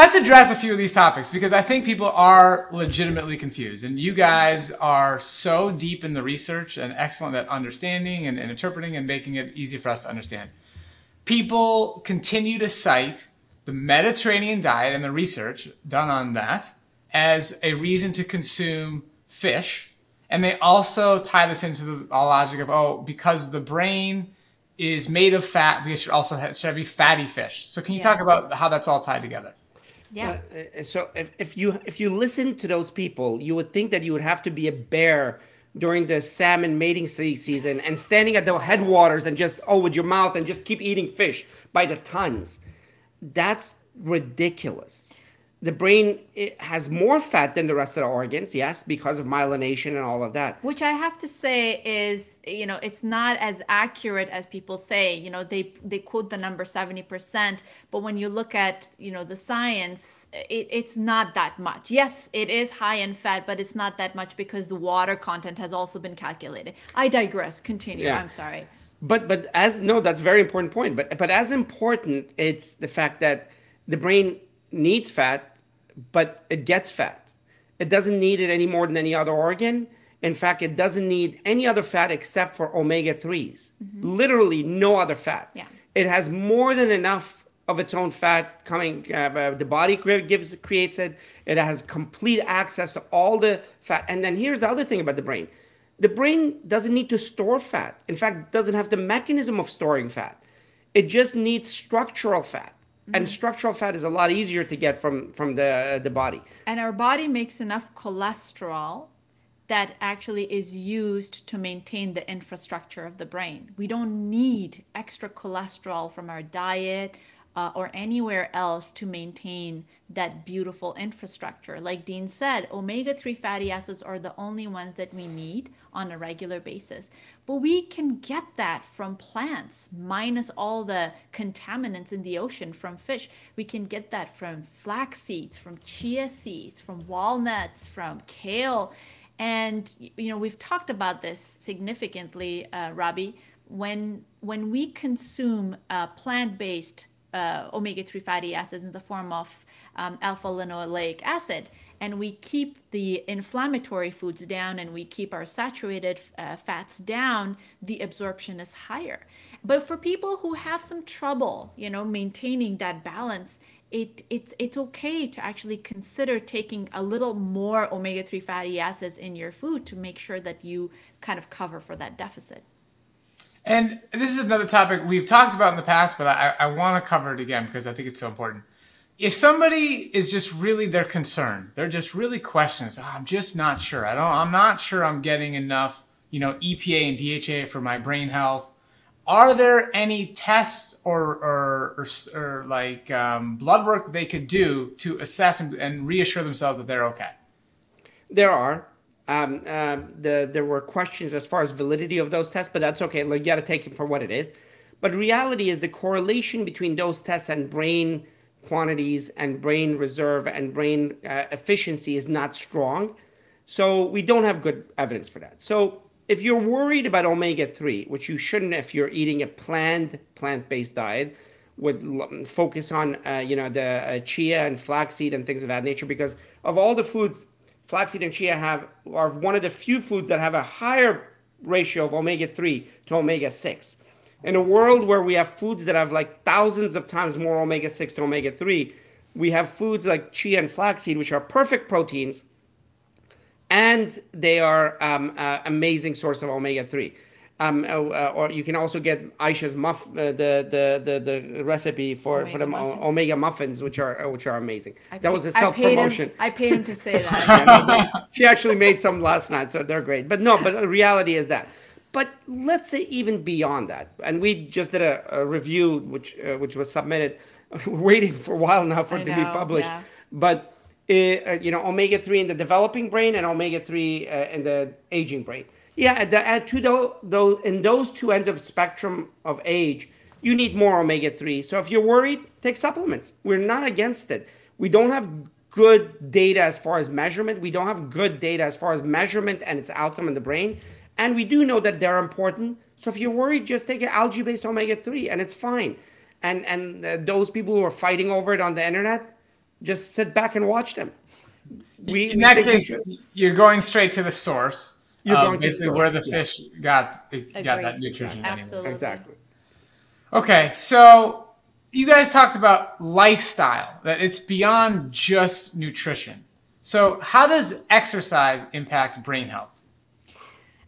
let's address a few of these topics because I think people are legitimately confused. And you guys are so deep in the research and excellent at understanding and, and interpreting and making it easy for us to understand. People continue to cite the Mediterranean diet and the research done on that as a reason to consume fish. And they also tie this into the logic of, oh, because the brain is made of fat, we should also have, should be fatty fish. So can you yeah. talk about how that's all tied together? Yeah. Uh, so if, if you if you listen to those people, you would think that you would have to be a bear during the salmon mating season and standing at the headwaters and just oh with your mouth and just keep eating fish by the tons. That's ridiculous. The brain has more fat than the rest of the organs, yes, because of myelination and all of that. Which I have to say is, you know, it's not as accurate as people say. You know, they they quote the number seventy percent, but when you look at, you know, the science, it, it's not that much. Yes, it is high in fat, but it's not that much because the water content has also been calculated. I digress. Continue. Yeah. I'm sorry. But but as no, that's a very important point. But but as important, it's the fact that the brain needs fat, but it gets fat. It doesn't need it any more than any other organ. In fact, it doesn't need any other fat except for omega 3s. Mm-hmm. Literally, no other fat. Yeah. It has more than enough of its own fat coming. Uh, uh the body gives creates it. It has complete access to all the fat. And then here's the other thing about the brain: the brain doesn't need to store fat. In fact, doesn't have the mechanism of storing fat. It just needs structural fat and mm-hmm. structural fat is a lot easier to get from from the the body and our body makes enough cholesterol that actually is used to maintain the infrastructure of the brain we don't need extra cholesterol from our diet uh, or anywhere else to maintain that beautiful infrastructure. Like Dean said, omega 3 fatty acids are the only ones that we need on a regular basis. But we can get that from plants, minus all the contaminants in the ocean from fish. We can get that from flax seeds, from chia seeds, from walnuts, from kale. And, you know, we've talked about this significantly, uh, Robby. When, when we consume uh, plant based uh, omega-3 fatty acids in the form of um, alpha linoleic acid. And we keep the inflammatory foods down and we keep our saturated uh, fats down the absorption is higher. But for people who have some trouble you know maintaining that balance it it's it's okay to actually consider taking a little more omega-3 fatty acids in your food to make sure that you kind of cover for that deficit and this is another topic we've talked about in the past, but I, I want to cover it again because I think it's so important. If somebody is just really they're concerned, they're just really questions. Oh, I'm just not sure. I don't. I'm not sure I'm getting enough, you know, EPA and DHA for my brain health. Are there any tests or or, or, or like um, blood work they could do to assess and, and reassure themselves that they're okay? There are um, uh, the, there were questions as far as validity of those tests, but that's okay. Like, you got to take it for what it is. But reality is the correlation between those tests and brain quantities and brain reserve and brain uh, efficiency is not strong. So we don't have good evidence for that. So if you're worried about omega 3, which you shouldn't if you're eating a planned plant based diet, would focus on uh, you know the uh, chia and flaxseed and things of that nature because of all the foods flaxseed and chia have are one of the few foods that have a higher ratio of omega-3 to omega-6. In a world where we have foods that have like thousands of times more omega-6 to omega-3, we have foods like chia and flaxseed, which are perfect proteins, and they are um, uh, amazing source of omega-3. Um, uh, uh, or you can also get Ayesha's muff, uh, the, the the the recipe for omega for the muffins. omega muffins, which are which are amazing. I that paid, was a self promotion. I, I paid him to say that. she actually made some last night, so they're great. But no, but the reality is that. But let's say even beyond that, and we just did a, a review which uh, which was submitted. Waiting for a while now for I it to know, be published, yeah. but. Uh, you know, omega three in the developing brain and omega three uh, in the aging brain yeah, at, the, at those, those in those two ends of spectrum of age, you need more omega three. So if you're worried, take supplements. We're not against it. We don't have good data as far as measurement. We don't have good data as far as measurement and its outcome in the brain. And we do know that they're important. So if you're worried, just take an algae-based omega-3 and it's fine. And and uh, those people who are fighting over it on the internet, just sit back and watch them. We, in that case, you're going straight to the source. You're going basically to source, where the yeah. fish got got that nutrition. Absolutely. Exactly. Okay, so you guys talked about lifestyle, that it's beyond just nutrition. So, how does exercise impact brain health?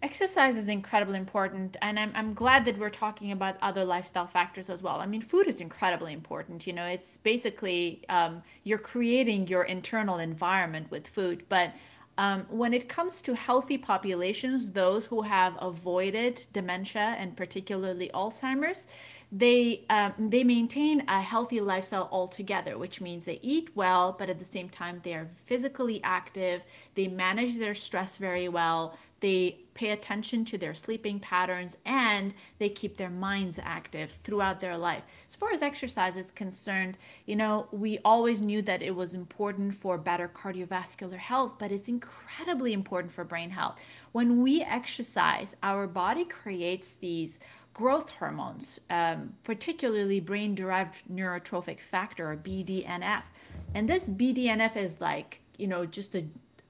Exercise is incredibly important, and I'm, I'm glad that we're talking about other lifestyle factors as well. I mean, food is incredibly important. You know, it's basically um, you're creating your internal environment with food, but um, when it comes to healthy populations, those who have avoided dementia and particularly Alzheimer's, they um, they maintain a healthy lifestyle altogether, which means they eat well, but at the same time they are physically active. They manage their stress very well. They pay attention to their sleeping patterns and they keep their minds active throughout their life. As far as exercise is concerned, you know, we always knew that it was important for better cardiovascular health, but it's incredibly important for brain health. When we exercise, our body creates these growth hormones, um, particularly brain derived neurotrophic factor or BDNF. And this BDNF is like, you know, just a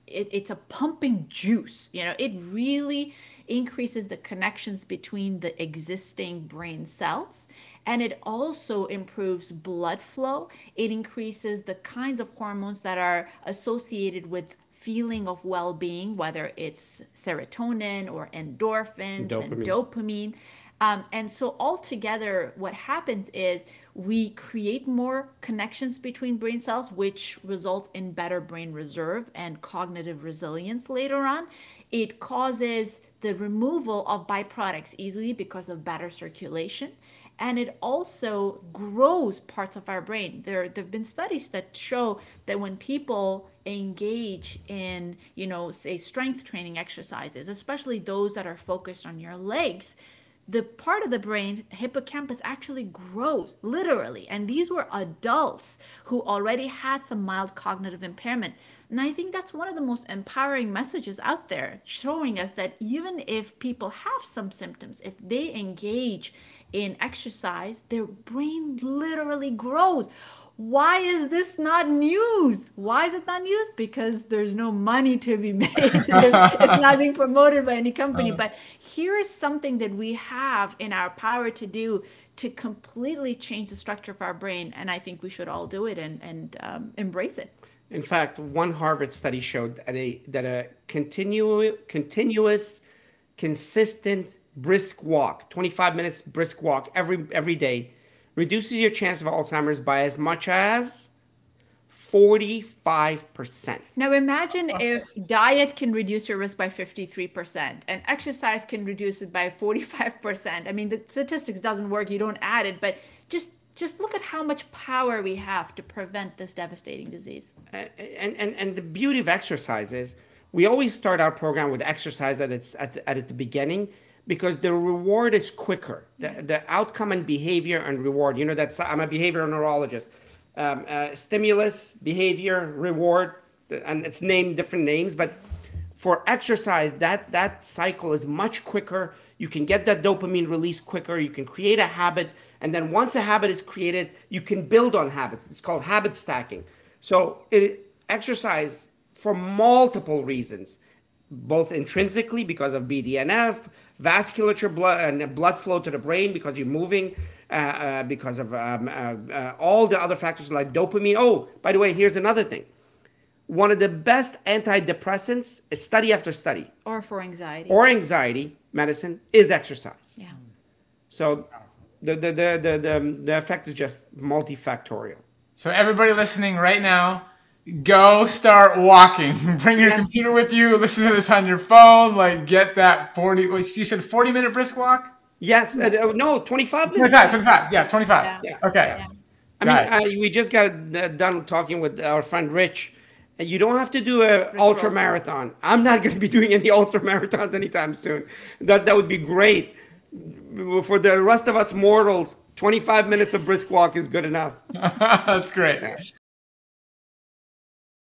it, it's a pumping juice you know it really increases the connections between the existing brain cells and it also improves blood flow it increases the kinds of hormones that are associated with feeling of well-being whether it's serotonin or endorphins dopamine. and dopamine um, and so altogether, what happens is we create more connections between brain cells, which result in better brain reserve and cognitive resilience later on. It causes the removal of byproducts easily because of better circulation. And it also grows parts of our brain. There, there have been studies that show that when people engage in, you know, say strength training exercises, especially those that are focused on your legs, the part of the brain, hippocampus, actually grows literally. And these were adults who already had some mild cognitive impairment. And I think that's one of the most empowering messages out there, showing us that even if people have some symptoms, if they engage in exercise, their brain literally grows why is this not news? Why is it not news? Because there's no money to be made. it's not being promoted by any company. Uh, but here is something that we have in our power to do to completely change the structure of our brain. And I think we should all do it and, and um, embrace it. In fact, one Harvard study showed that a, that a continu- continuous, consistent brisk walk, 25 minutes brisk walk every every day, reduces your chance of Alzheimer's by as much as 45%. Now imagine if diet can reduce your risk by 53% and exercise can reduce it by 45%. I mean the statistics doesn't work, you don't add it, but just just look at how much power we have to prevent this devastating disease. And and and the beauty of exercise is we always start our program with exercise at its at, at the beginning because the reward is quicker. The, the outcome and behavior and reward. You know that's I'm a behavioral neurologist. Um, uh, stimulus, behavior, reward, and it's named different names, but for exercise, that that cycle is much quicker. You can get that dopamine release quicker. You can create a habit, and then once a habit is created, you can build on habits. It's called habit stacking. So it, exercise for multiple reasons, both intrinsically because of BDNF, vasculature blood and blood flow to the brain because you're moving uh, uh, because of um, uh, uh, all the other factors like dopamine oh by the way here's another thing one of the best antidepressants is study after study or for anxiety or anxiety medicine is exercise yeah so the the the the, the, the effect is just multifactorial so everybody listening right now go start walking. Bring your yes. computer with you. Listen to this on your phone. Like get that 40, you said 40 minute brisk walk? Yes. Uh, uh no, 25 minutes. 25, 25. Yeah, 25. Yeah. yeah. Okay. Yeah. I mean, uh, we just got uh, done talking with our friend Rich. And you don't have to do a ultra marathon. I'm not going to be doing any ultra marathons anytime soon. That that would be great for the rest of us mortals. 25 minutes of brisk walk is good enough. That's great.